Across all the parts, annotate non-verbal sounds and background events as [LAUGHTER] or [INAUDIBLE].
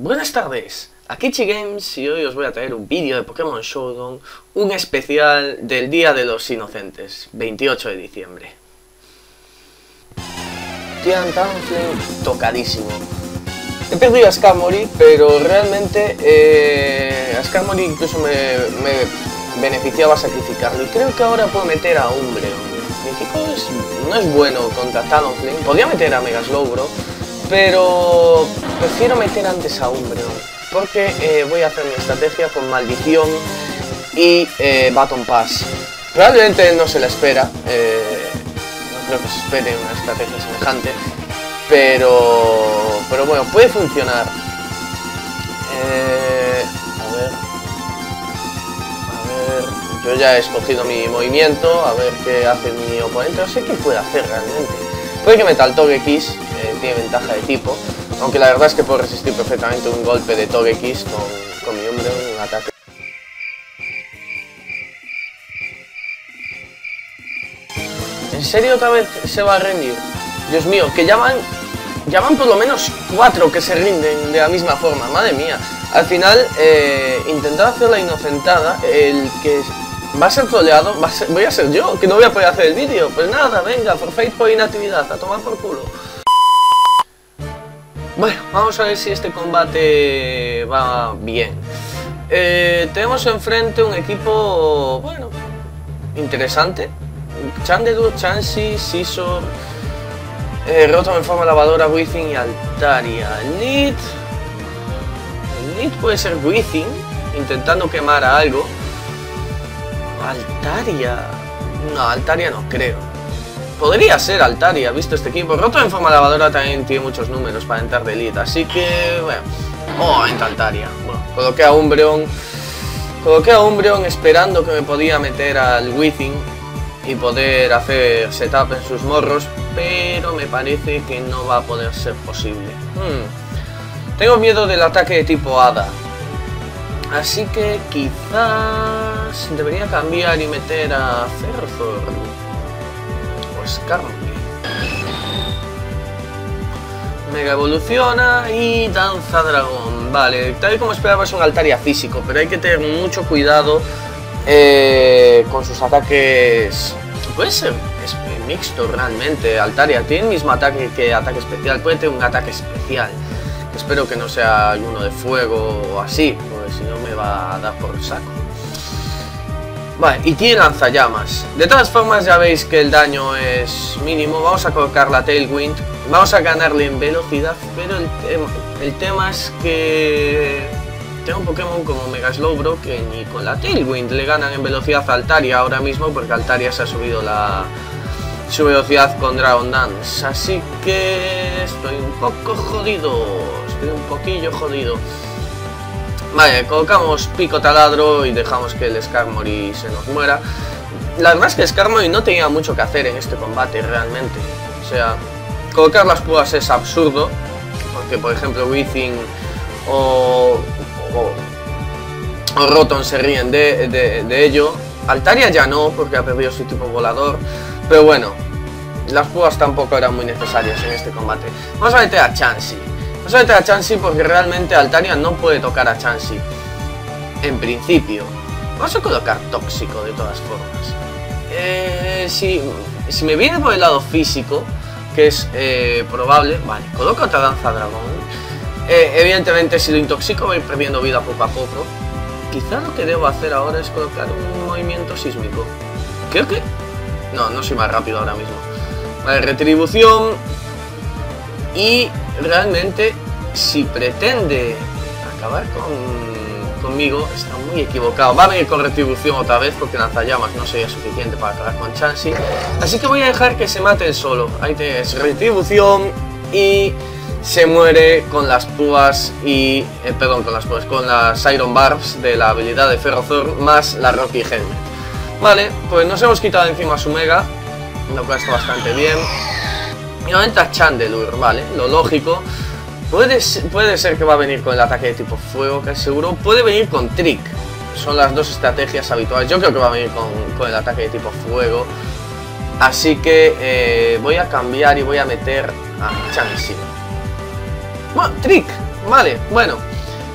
Buenas tardes, aquí Games y hoy os voy a traer un vídeo de Pokémon Showdown, un especial del Día de los Inocentes, 28 de diciembre. Tian tocadísimo. He perdido a Skarmory, pero realmente eh, a Skarmory incluso me, beneficiaba sacrificarlo. Y creo que ahora puedo meter a Umbreon. Mi no es bueno contra Talonflame. Podría meter a Mega Slowbro, pero prefiero meter antes a Umbreon, porque eh, voy a hacer mi estrategia con Maldición y eh, Baton Pass. Probablemente no se la espera, eh, no creo que se espere una estrategia semejante, pero, pero bueno, puede funcionar. a ver, a ver, yo ya he escogido mi movimiento, a ver qué hace mi oponente, no sé qué puede hacer realmente. Puede que meta el Togekiss, tiene ventaja de tipo, aunque la verdad es que puedo resistir perfectamente un golpe de Togekiss con, con mi hombre, un ataque. ¿En serio otra vez se va a rendir? Dios mío, que ya van, ya van por lo menos cuatro que se rinden de la misma forma, madre mía. Al final, eh, intentar hacer la inocentada, el que va a ser troleado, voy a ser yo, que no voy a poder hacer el vídeo. Pues nada, venga, por fate por inactividad, a tomar por culo. Bueno, vamos a ver si este combate va bien. Eh, tenemos enfrente un equipo, bueno, interesante. Chandelure, Chansey, Scizor, eh, Rotom en forma lavadora, Within y Altaria. Nid... Nid puede ser Within, intentando quemar a algo. Altaria... No, Altaria no creo. Podría ser Altaria, visto este equipo. Roto en forma lavadora también tiene muchos números para entrar de elite, así que, bueno. Oh, entra Altaria. Bueno, coloqué a Umbreon. Coloqué a Umbreon esperando que me podía meter al Within y poder hacer setup en sus morros, pero me parece que no va a poder ser posible. Hmm. Tengo miedo del ataque de tipo Hada. Así que quizás debería cambiar y meter a Ferrothorn. Mega evoluciona y danza dragón. Vale, tal y como esperaba es un Altaria físico, pero hay que tener mucho cuidado eh, con sus ataques. Puede ser mixto realmente. Altaria tiene el mismo ataque que ataque especial, puede tener un ataque especial. Espero que no sea uno de fuego o así, porque si no me va a dar por saco. Vale, y tiene lanzallamas. De todas formas ya veis que el daño es mínimo. Vamos a colocar la Tailwind. Vamos a ganarle en velocidad, pero el, el tema es que tengo un Pokémon como Mega Slowbro que ni con la Tailwind le ganan en velocidad a Altaria ahora mismo porque Altaria se ha subido la, su velocidad con Dragon Dance. Así que estoy un poco jodido, estoy un poquillo jodido. Vale, colocamos pico taladro y dejamos que el Skarmory se nos muera. La verdad es que Skarmory no tenía mucho que hacer en este combate realmente. O sea, colocar las púas es absurdo. Porque, por ejemplo, Within o, o, Rotom se ríen de, de, ello. Altaria ya no, porque ha perdido su tipo volador. Pero bueno, las púas tampoco eran muy necesarias en este combate. Vamos a meter a Chansey. Vamos a meter a Chansey porque realmente Altaria no puede tocar a Chansey. En principio. Vamos a colocar Tóxico de todas formas. Eh, si, si me viene por el lado físico, que es eh, probable, vale, coloco otra danza dragón. Eh, evidentemente si lo intoxico voy perdiendo vida poco a poco. Quizá lo que debo hacer ahora es colocar un movimiento sísmico. Creo que... No, no soy más rápido ahora mismo. Vale, retribución. Y realmente si pretende acabar conmigo está muy equivocado. Va a venir con retribución otra vez porque lanzallamas no sería suficiente para acabar con Chansey. Así que voy a dejar que se mate el solo. Ahí tienes retribución y se muere con las púas y... Eh, perdón, con las púas, con las Iron Barbs de la habilidad de Ferrothor más la Rocky Helmet. Vale, pues nos hemos quitado encima su Mega, lo cual está bastante bien. Y a Chandelure, ¿vale? Lo lógico. Puede, puede ser que va a venir con el ataque de tipo fuego, que seguro. Puede venir con Trick. Son las dos estrategias habituales. Yo creo que va a venir con, el ataque de tipo fuego. Así que eh, voy a cambiar y voy a meter a Chansey. Bueno, Trick. Vale, bueno.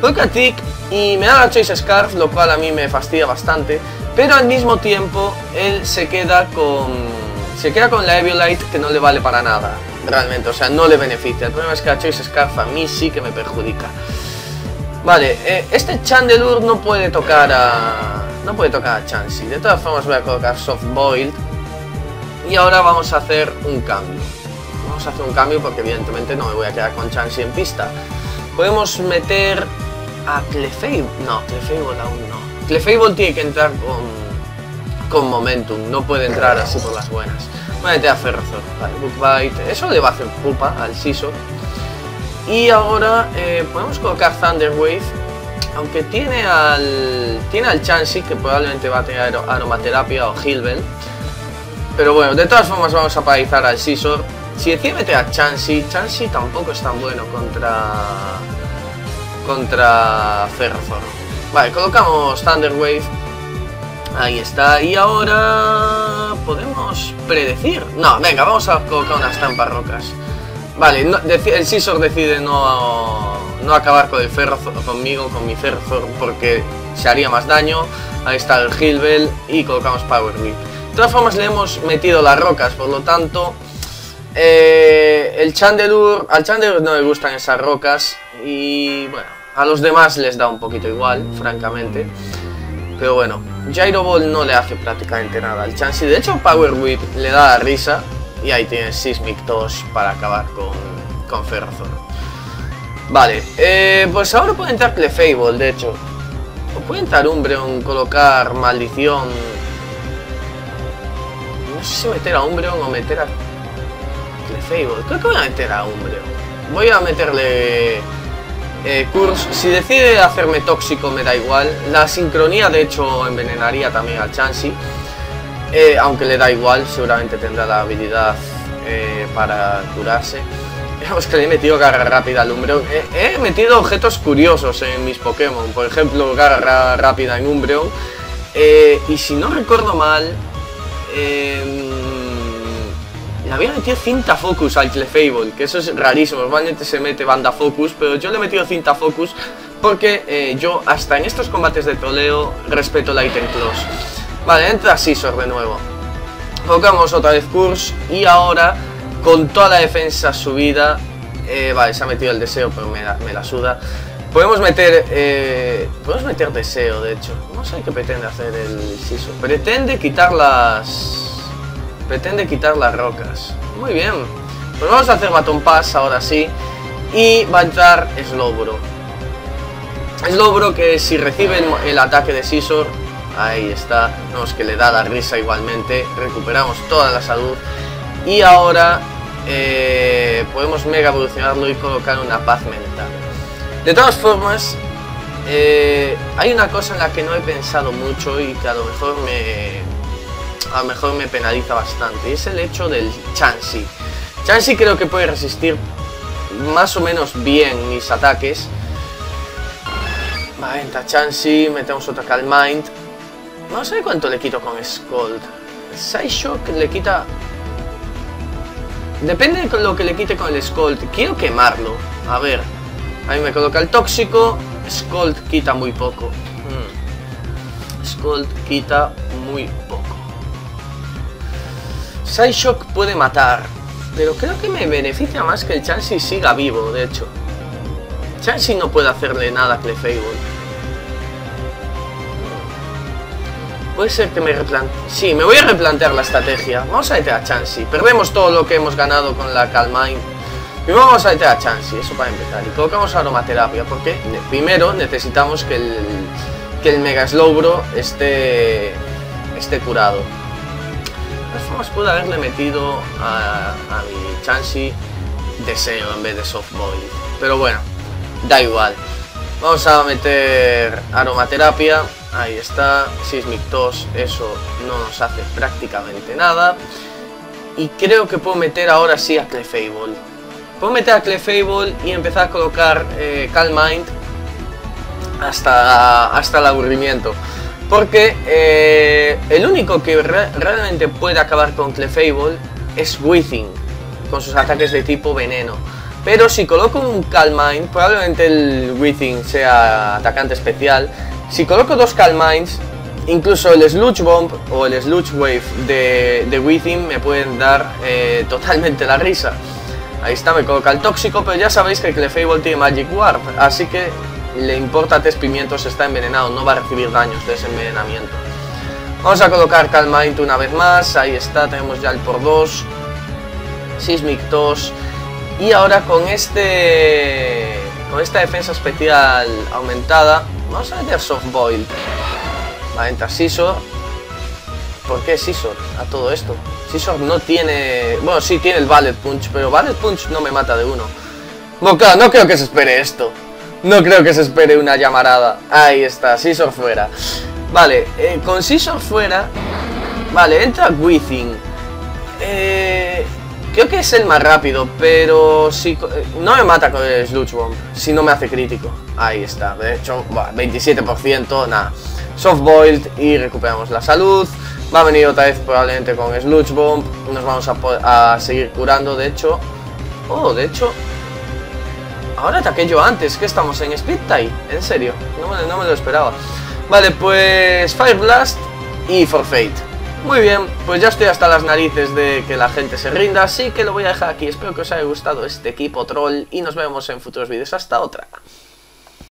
Coloca Tick y me da la Choice Scarf, lo cual a mí me fastidia bastante. Pero al mismo tiempo, él se queda con... Se queda con la Eviolite que no le vale para nada, realmente, o sea, no le beneficia. El problema es que la Choice Scarf a mí sí que me perjudica. Vale, eh, este Chandelure no puede tocar a... No puede tocar a Chansey. De todas formas voy a colocar Soft Boiled. Y ahora vamos a hacer un cambio. Vamos a hacer un cambio porque evidentemente no me voy a quedar con Chansey en pista. Podemos meter a Clefable. No, Clefable aún no. Clefable tiene que entrar con con momentum, no puede entrar así por las buenas. A eso le va a hacer pupa al Scizor. Y ahora eh, podemos colocar Thunder Wave, aunque tiene al tiene al Chansey, que probablemente va a tener aromaterapia o Healbell. Pero bueno, de todas formas vamos a paralizar al Scizor. Si decide meter a Chansey, Chansey tampoco es tan bueno contra contra Ferrozor. Vale, colocamos Thunder Wave Ahí está. Y ahora... ¿Podemos predecir? No, venga, vamos a colocar unas trampas rocas. Vale, el Scizor decide no, no acabar con el ferro conmigo, con mi ferro, porque se haría más daño. Ahí está el Hilbel y colocamos Power Whip. De todas formas le hemos metido las rocas, por lo tanto... Eh, el Chandelure, al Chandelure no le gustan esas rocas y bueno, a los demás les da un poquito igual, francamente. Pero bueno, Gyro Ball no le hace prácticamente nada al Chansey. De hecho, Power Whip le da la risa. Y ahí tienes Sismic Toss para acabar con, con Ferrazor. Vale, eh, pues ahora puede entrar Clefable, de hecho. O puede entrar Umbreon, colocar Maldición. No sé si meter a Umbreon o meter a Clefable. Creo que voy a meter a Umbreon. Voy a meterle eh, si decide hacerme tóxico me da igual. La sincronía de hecho envenenaría también al Chansey. Eh, aunque le da igual, seguramente tendrá la habilidad eh, para curarse. [LAUGHS] Veamos que le he metido garra rápida al Umbreon. he metido objetos curiosos en mis Pokémon. Por ejemplo, garra rápida en Umbreon. y si no recuerdo mal... Le había metido cinta focus al Clefable, que eso es rarísimo, normalmente se mete banda focus, pero yo le he metido cinta focus porque eh, yo hasta en estos combates de troleo respeto la item close. Vale, entra Scizor de nuevo. Colocamos otra vez Curse y ahora con toda la defensa subida, eh, vale, se ha metido el deseo, pero me, la suda. Podemos meter, eh, podemos meter deseo, de hecho. No sé qué pretende hacer el Scizor. Pretende quitar las Pretende quitar las rocas. Muy bien. Pues vamos a hacer Baton Pass ahora sí. Y va a entrar Slowbro. Slowbro que si recibe el, ataque de Scizor, ahí está, vemos que le da la risa igualmente, recuperamos toda la salud. Y ahora eh, podemos mega evolucionarlo y colocar una paz mental. De todas formas, eh, hay una cosa en la que no he pensado mucho y que a lo mejor me, a lo mejor me penaliza bastante. es el hecho del Chansey. Chansey creo que puede resistir más o menos bien mis ataques. Va, entra Chansey, metemos otra Calm Mind. No sé cuánto le quito con Scold. Psyshock le quita... Depende de lo que le quite con el Scold. Quiero quemarlo. A ver. Ahí me coloca el tóxico. Scold quita muy poco. Hmm. Scold quita muy poco. Psyshock puede matar, pero creo que me beneficia más que el Chansey siga vivo, de hecho. Chansey no puede hacerle nada a Clefable. Puede ser que me replante... Sí, me voy a replantear la estrategia. Vamos a meter a Chansey. Perdemos todo lo que hemos ganado con la Calmine. Y vamos a meter a Chansey, eso para empezar. Y colocamos aromaterapia, porque primero necesitamos que el, que el Mega Slowbro esté, esté curado todas formas pude haberle metido a, mi Chansey deseo en vez de softboil. Pero bueno, da igual. Vamos a meter aromaterapia. Ahí está. Sismic Toss, eso no nos hace prácticamente nada. Y creo que puedo meter ahora sí a Clefable. Puedo meter a Clefable y empezar a colocar eh, Calm Mind hasta, hasta el aburrimiento. Porque eh, el único que realmente puede acabar con Clefable es Withing, con sus ataques de tipo veneno. Pero si coloco un Calm Mind, probablemente el Withing sea atacante especial. Si coloco dos Calm Minds, incluso el Sludge Bomb o el Sludge Wave de, de Withing me pueden dar eh, totalmente la risa. Ahí está, me coloca el tóxico, pero ya sabéis que Clefable tiene Magic Warp, así que le importa tres pimientos, está envenenado, no va a recibir daños de ese envenenamiento. Vamos a colocar Calm Mind una vez más, ahí está, tenemos ya el por 2, Sismic 2, y ahora con este con esta defensa especial aumentada, vamos a meter Soft Boil. Va a entrar Scissor. ¿Por qué Scissor a todo esto? Scissor no tiene... Bueno, sí tiene el Ballet Punch, pero Ballet Punch no me mata de uno. No, claro, no creo que se espere esto. No creo que se espere una llamarada. Ahí está, Scissor fuera. Vale, eh, con Scissor fuera... Vale, entra Withing. Eh, creo que es el más rápido, pero si eh, no me mata con el Sludge Bomb, si no me hace crítico. Ahí está, de hecho, 27%, nada. Soft Boiled y recuperamos la salud. Va a venir otra vez probablemente con Sludge Bomb. Nos vamos a, seguir curando, de hecho. Oh, de hecho... Ahora ataqué yo antes, que estamos en Speed Tie. En serio, no me, no me lo esperaba. Vale, pues Fire Blast y Forfeit. Muy bien, pues ya estoy hasta las narices de que la gente se rinda, así que lo voy a dejar aquí. Espero que os haya gustado este equipo troll y nos vemos en futuros vídeos. Hasta otra.